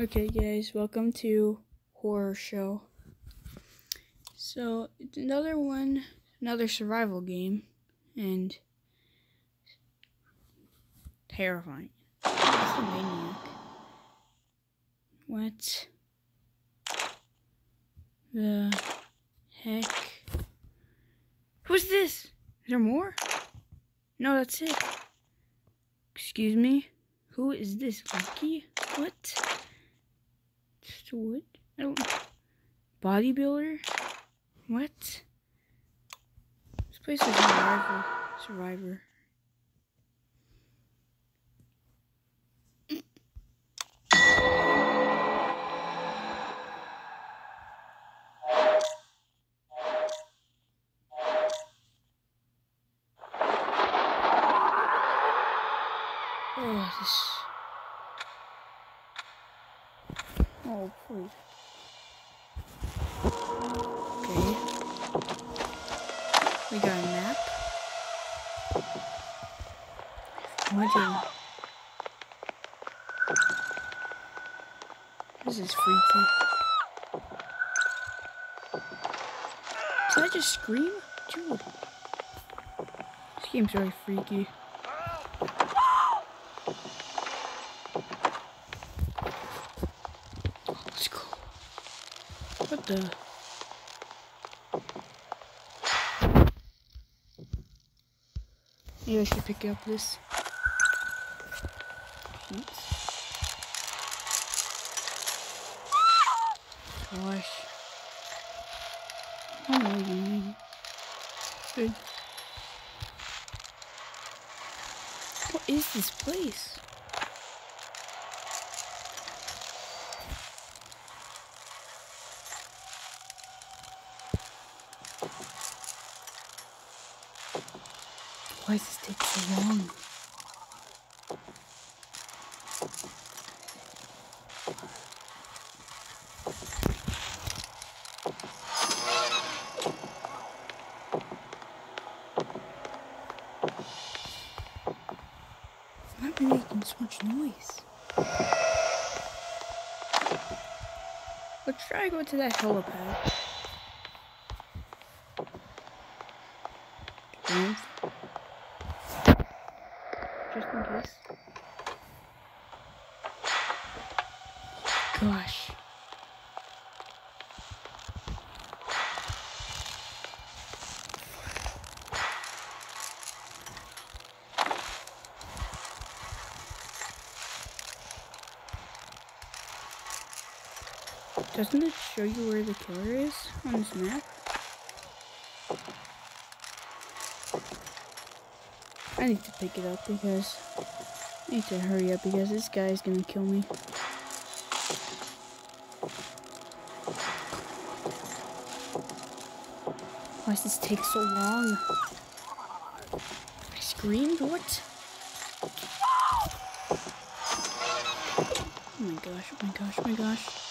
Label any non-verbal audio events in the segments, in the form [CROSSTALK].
Okay, guys, welcome to Horror Show. So, it's another one, another survival game, and terrifying. Maniac. What the heck? Who's this? Is there more? No, that's it. Excuse me? Who is this? Lucky? What? Just what? I don't. Bodybuilder? What? This place is survivor. Survivor. Is freaky. Did I just scream? Dude. This game's very freaky. Let's go. What the? Maybe I should pick up this. Sheets. Gosh. Oh my god. Good. What is this place? Why does this take so long? Why am I making so much noise? Try to that helipad. Don't just in case. Gosh. Doesn't it show you where the killer is on this map? I need to pick it up because I need to hurry up because this guy is gonna kill me. Why does this take so long? I screamed? What? Oh my gosh, oh my gosh, oh my gosh.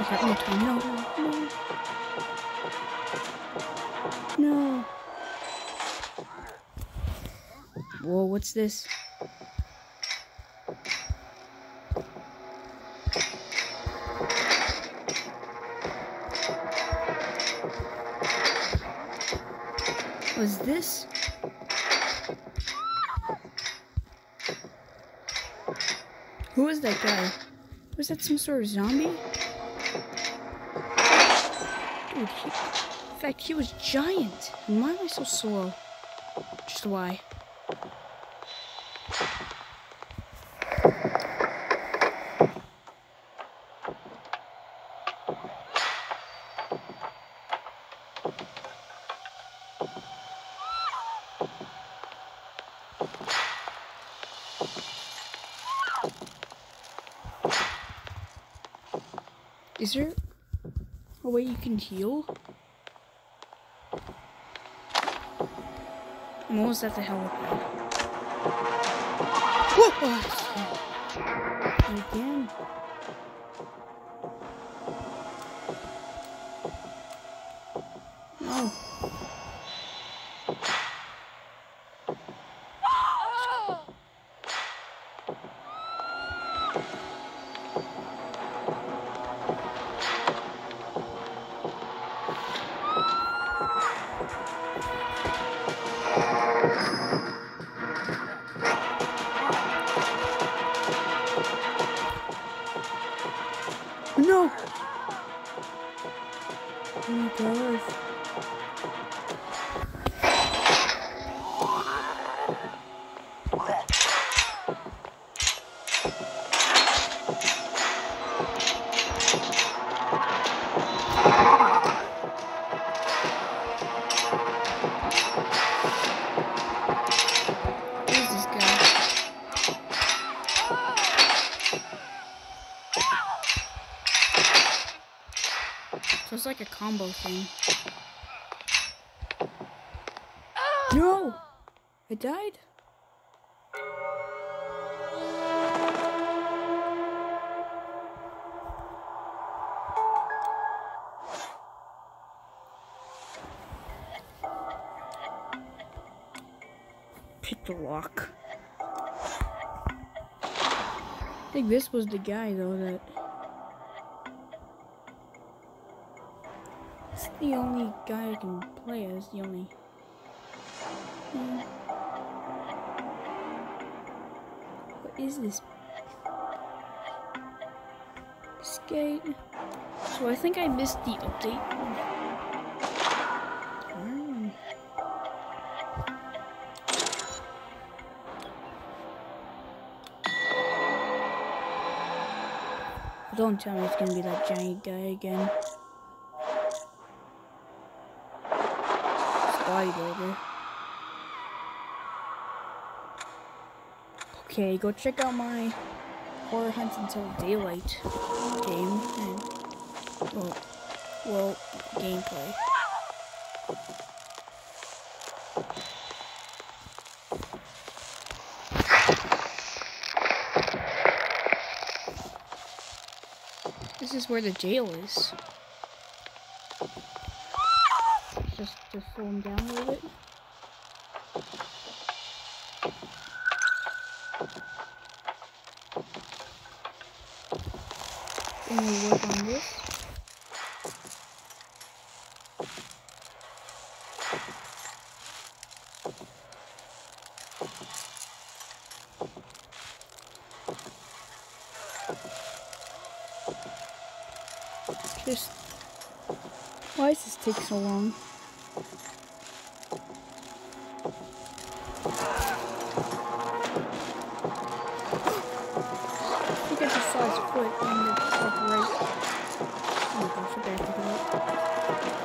Okay, oh, time. No, no. No. Whoa, what's this? Was this? Who was that guy? Was that some sort of zombie? Dude, he, in fact, he was giant. Why am I so slow? Just why? Is there? way you can heal? And what was that the hell with? Whoa! Thing. [GASPS] No! I died? Pick the lock. I think this was the guy though that the only guy I can play as, the only. What is this? Skate. So I think I missed the update. Don't tell me it's gonna be that giant guy again. Bodybuilder. Okay, go check out my Horror Hunts Until Daylight game and well, well gameplay. This is where the jail is. Just slow him down a little bit. Then we'll work on this. Just why does this take so long? aberto. Então...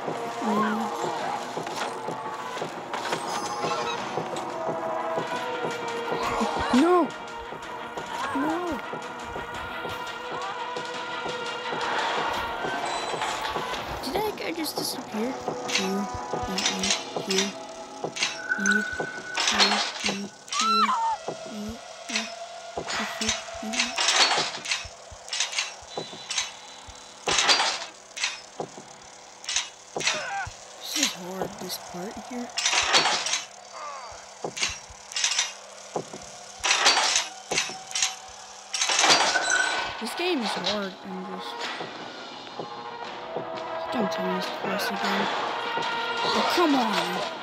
This game is hard and just... Don't tell me it's first again. Oh, come on!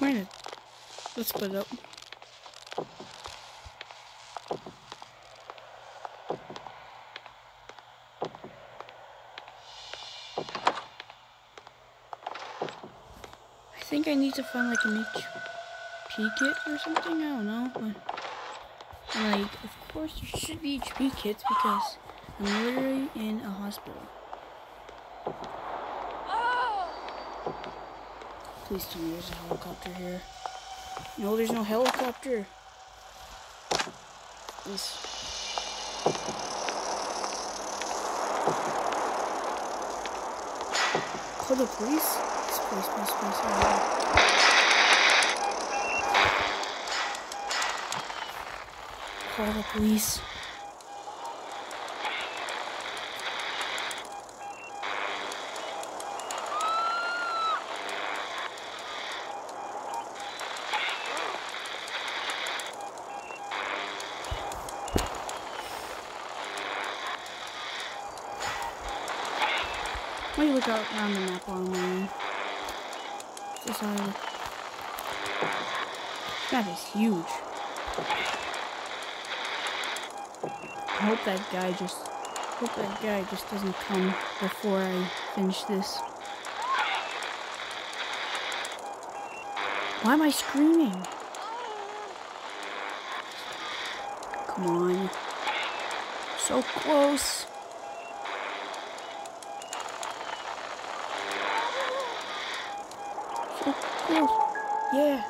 Gonna let's split up. I think I need to find like an HP kit or something. I don't know. But, like, of course, there should be HP kits because I'm literally in a hospital. Please tell me there's a helicopter here. No, there's no helicopter. Please. Call the police? Please, please, please, please. Call the police. Me look around the map I'm waiting. This island. That is huge. I hope that guy just hope that guy just doesn't come before I finish this. Why am I screaming? Come on. So close. Yeah.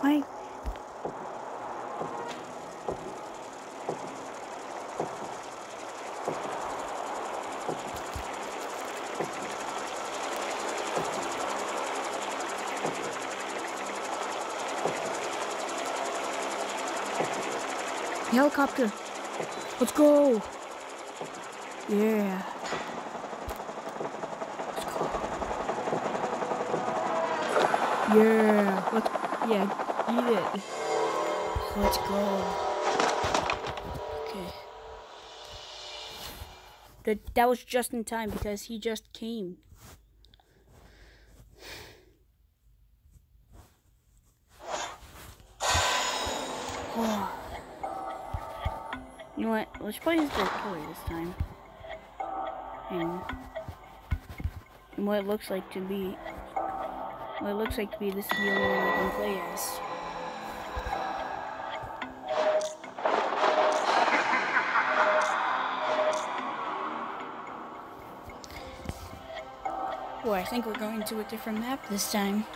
Why? Helicopter. Let's go. Yeah. Let's go. Yeah. Let's yeah, eat it. Let's go. Okay. That that was just in time because he just came. Let's play as killer this time. And, and what it looks like to be what it looks like to be this is the only I can play as. Boy, I think we're going to a different map this time.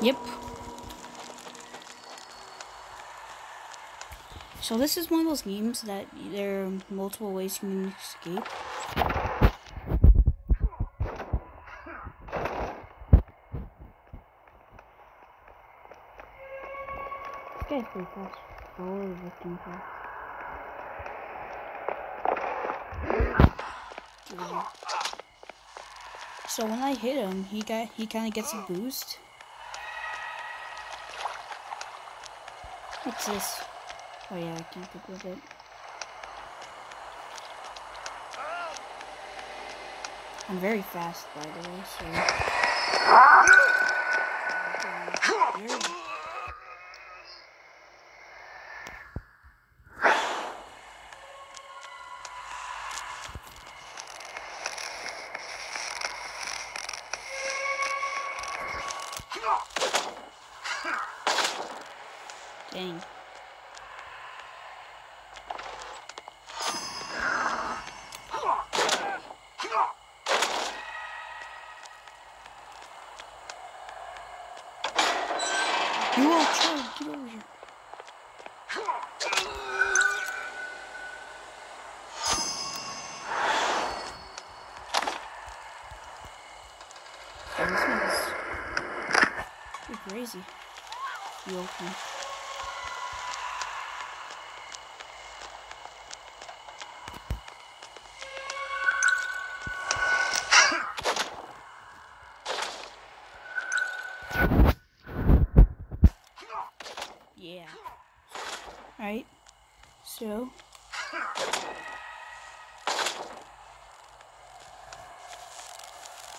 Yep. So this is one of those games that there are multiple ways you can escape. This guy's pretty fast. Lifting fast. So when I hit him, he got he kind of gets a boost. What's this? Oh yeah, I can't pick with it. I'm very fast, by the way, so. Ah! Very- You are trying to get over here. You're crazy. You open. Thank Alright. So.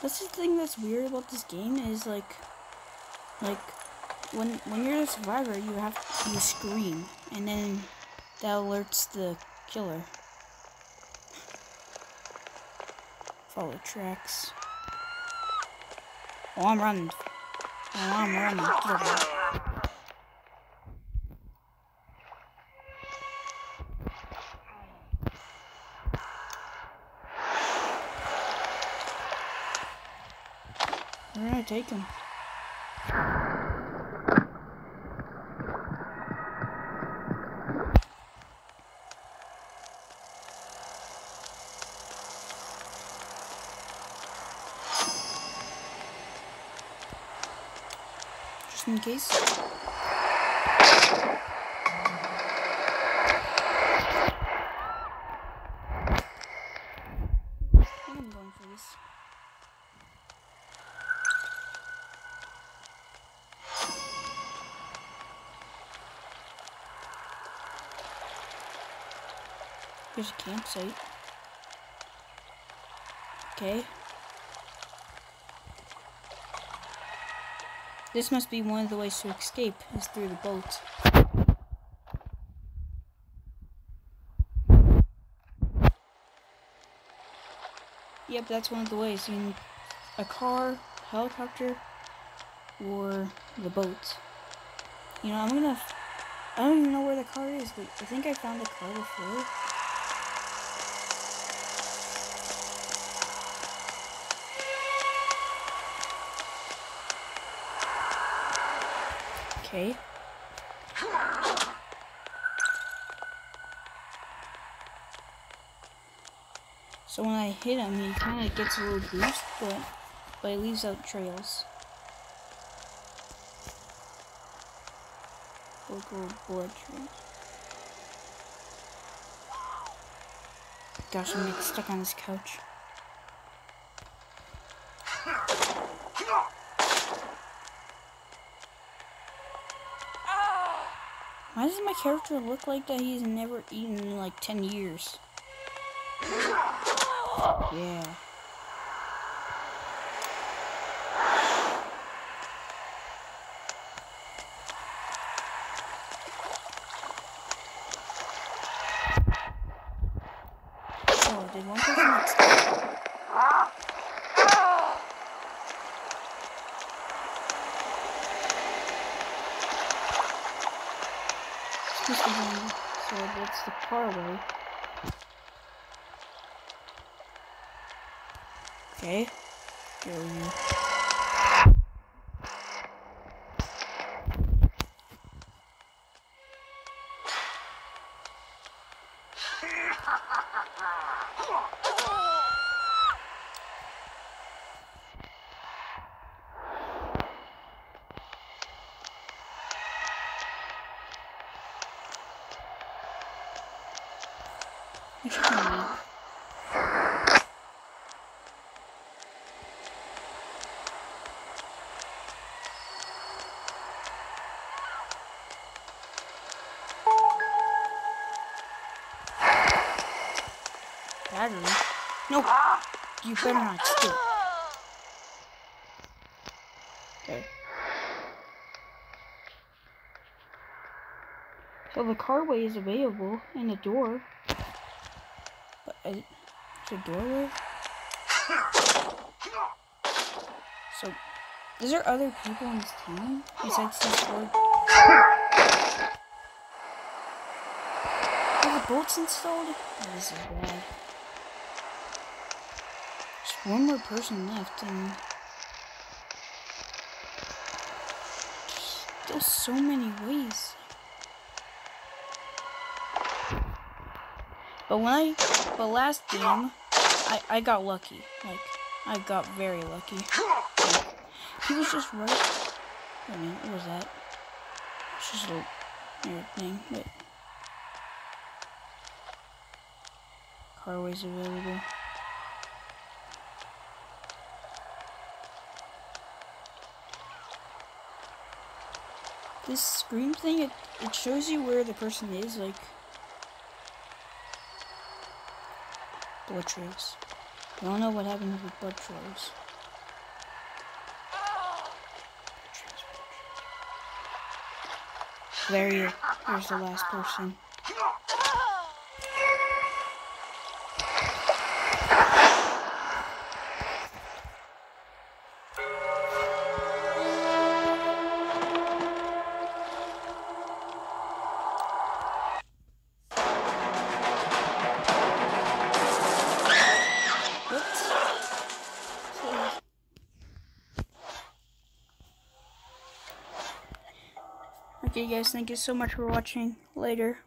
That's the thing that's weird about this game is like, like, when when you're a survivor, you have to scream, and then that alerts the killer. Follow tracks. Oh, I'm running. Oh, I'm running. We're take him. Just in case. I think I'm going for this. Here's a campsite. Okay. This must be one of the ways to escape, is through the boat. Yep, that's one of the ways. A car, helicopter, or the boat. You know, I'm gonna. I don't even know where the car is, but I think I found the car before. Okay. So when I hit him, he kind of gets a little boost, but but it leaves out trails. Local blood trails. Gosh, I'm stuck on this couch. Why does my character look like that he's never eaten in like 10 years? Yeah. Oh, did one person ex- Excuse me, so what's the car way? Okay. Go you. Come in. Battery? No! You better not steal. Okay. So the carway is available and the door. A doorway? So, is there other people in this town besides these four? Are the bolts installed? Oh, this is bad. Just one more person left, and still so many ways. But when I, but last game, I I got lucky. Like I got very lucky. He was just right. Wait a minute, what was that? It's just a little weird thing, but. Carways available. this screen thing, it, it shows you where the person is, like blood trails. I don't know what happens with blood trails. There you. There's the last person. Guys, thank you so much for watching. Later.